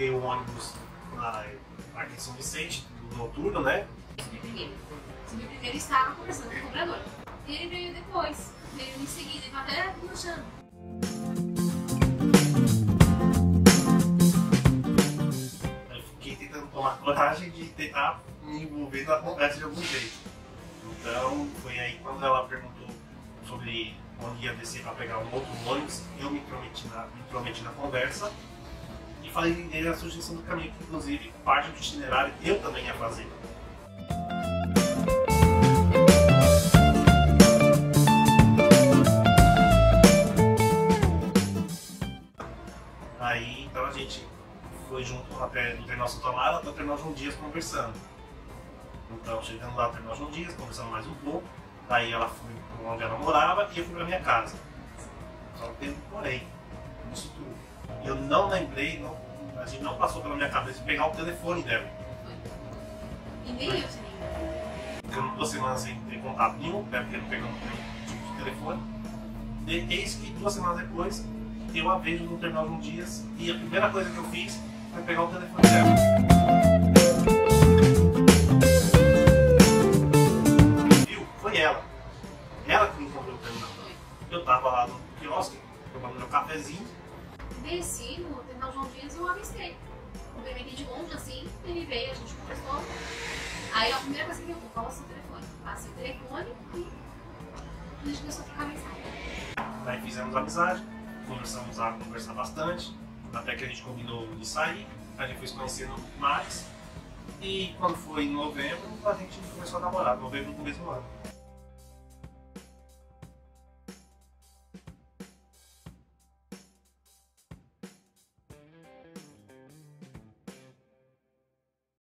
peguei o ônibus na, aqui em São Vicente, do noturno, né? Subi primeiro. Subi primeiro e estava conversando com o cobrador. Ele veio depois, veio em seguida, e falou até me achando. Eu fiquei tentando tomar coragem de tentar me envolver na conversa de algum jeito. Então, foi aí quando ela perguntou sobre onde ia descer para pegar um outro ônibus, eu me intrometi na, me intrometi na conversa falei dele a sugestão do caminho, que inclusive parte do itinerário eu também ia fazer. Aí, então a gente foi junto até no terminal Santa Mara, até o terminal João Dias conversando. Então, chegando lá no terminal João Dias, conversando mais um pouco. Daí ela foi para onde ela morava e eu fui para minha casa. Só teve porém, isso tudo. Eu não lembrei, não, a gente não passou pela minha cabeça de pegar o telefone dela. E nem eu nenhum. Porque eu não duas semanas sem ter contato nenhum, né, porque não pegamos nenhum tipo de telefone. E, eis que duas semanas depois, eu a vejo no terminal João Dias e a primeira coisa que eu fiz foi pegar o telefone dela. Viu? Foi ela. Ela que me encontrou no terminal. Eu tava lá no quiosque, tomando meu cafezinho. Desci no terminal João Dias e eu avistei. Cumprimentei de longe assim, ele veio, a gente conversou. Aí a primeira coisa que eu qual é o seu telefone? Passei o telefone e a gente começou a trocar mensagem. Daí fizemos amizade, começamos a conversar bastante, até que a gente combinou de sair, a gente foi se conhecendo mais. E quando foi em novembro, a gente começou a namorar, novembro do mesmo ano.